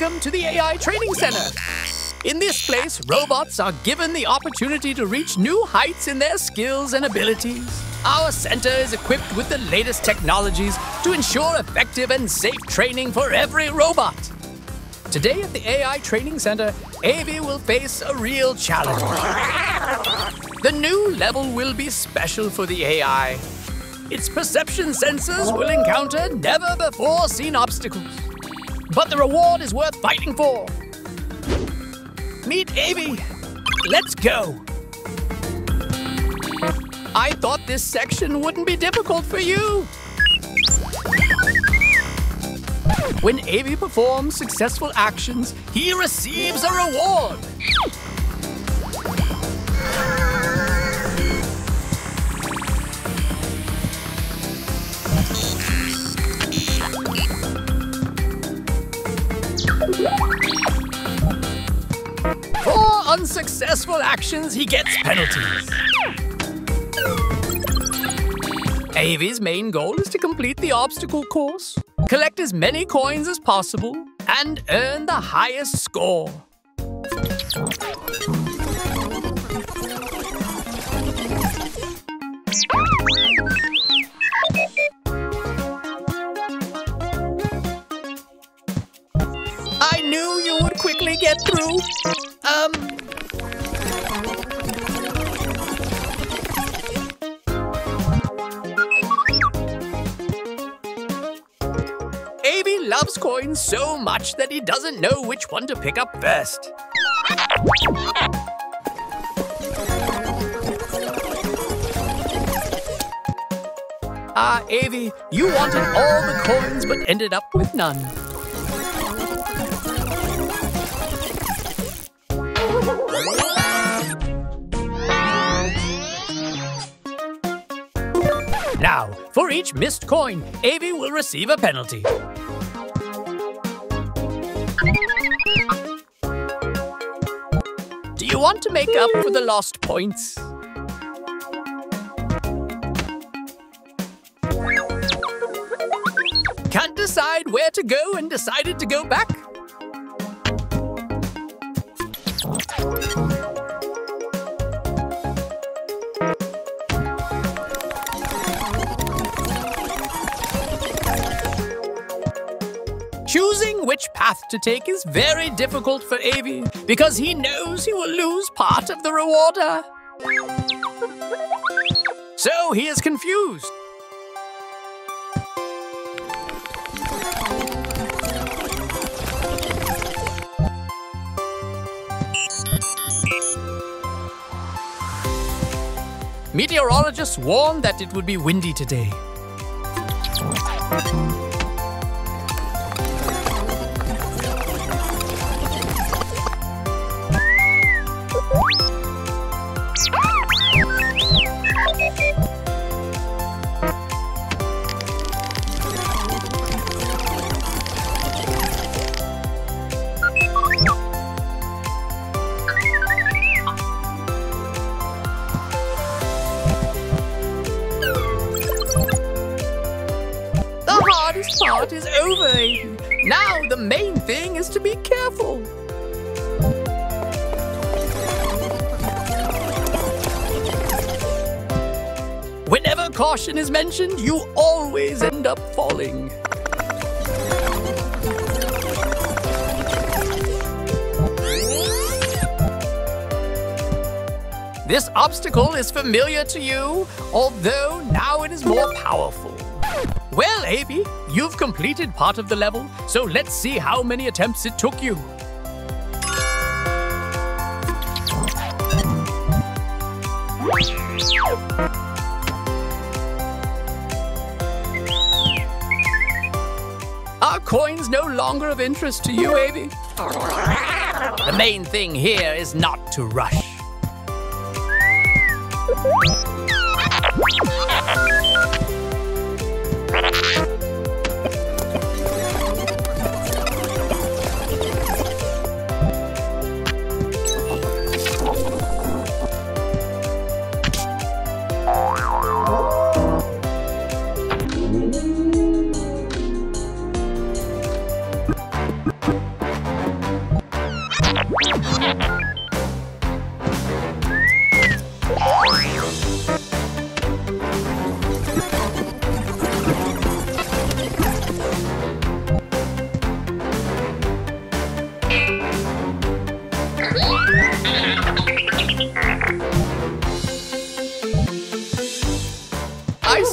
Welcome to the AI Training Center. In this place, robots are given the opportunity to reach new heights in their skills and abilities. Our center is equipped with the latest technologies to ensure effective and safe training for every robot. Today at the AI Training Center, Aivie will face a real challenge. The new level will be special for the AI. Its perception sensors will encounter never before seen obstacles. But the reward is worth fighting for. Meet Aivie. Let's go. I thought this section wouldn't be difficult for you. When Aivie performs successful actions, he receives a reward. Unsuccessful actions, he gets penalties. Aivie's main goal is to complete the obstacle course, collect as many coins as possible, and earn the highest score. I knew you would quickly get through. Um, loves coins so much that he doesn't know which one to pick up first. Ah, Aivie, you wanted all the coins but ended up with none. Now, for each missed coin, Aivie will receive a penalty. You want to make up for the lost points? Can't decide where to go and decided to go back? Path to take is very difficult for Aivie because he knows he will lose part of the rewarder. So he is confused. Meteorologists warned that it would be windy today. Hardest part is over, Aiden. Now the main thing is to be careful. Whenever caution is mentioned, you always end up falling. This obstacle is familiar to you, although now it is more powerful. Well, Aivie, you've completed part of the level, so let's see how many attempts it took you. Are coins no longer of interest to you, Aivie? The main thing here is not to rush.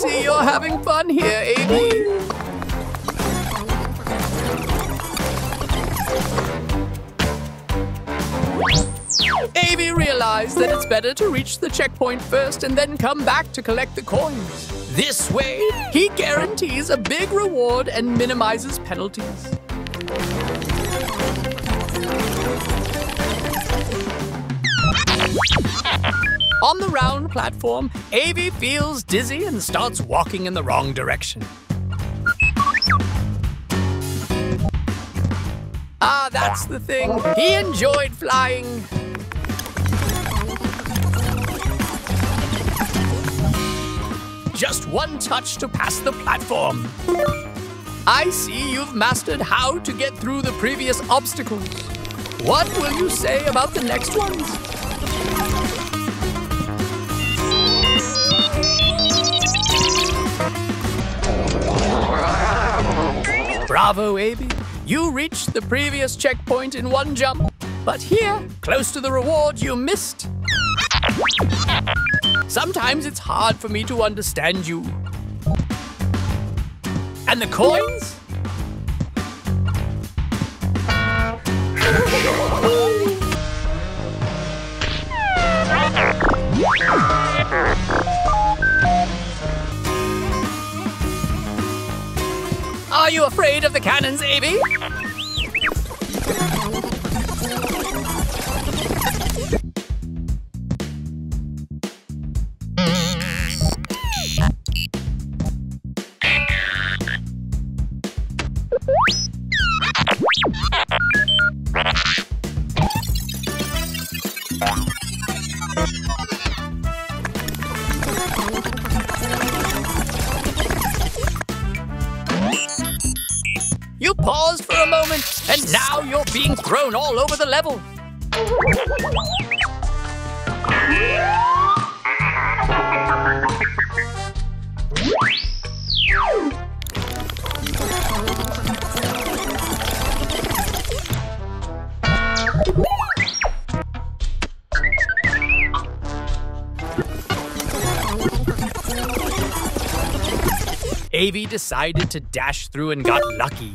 Having fun here, Aivie. Aivie realized that it's better to reach the checkpoint first and then come back to collect the coins. This way, he guarantees a big reward and minimizes penalties. On the round platform, Aivie feels dizzy and starts walking in the wrong direction. Ah, that's the thing. He enjoyed flying. Just one touch to pass the platform. I see you've mastered how to get through the previous obstacles. What will you say about the next ones? Bravo, Aivie. You reached the previous checkpoint in one jump. But here, close to the reward, you missed. Sometimes it's hard for me to understand you. And the coins? Are you afraid of the cannons, Aivie? You moment, and now you're being thrown all over the level. Aivie decided to dash through and got lucky.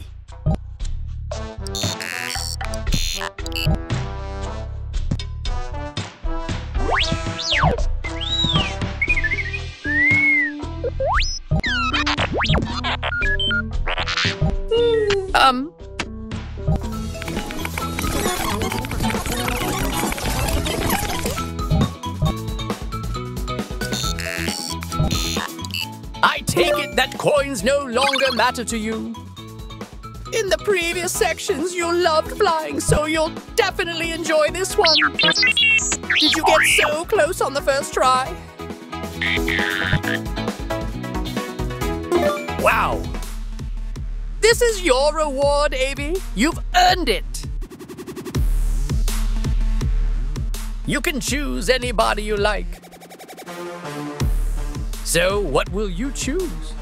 I take it that coins no longer matter to you. In the previous sections, you loved flying, so you'll definitely enjoy this one. Did you get so close on the first try? Wow. This is your reward, Aivie. You've earned it. You can choose anybody you like. So, what will you choose?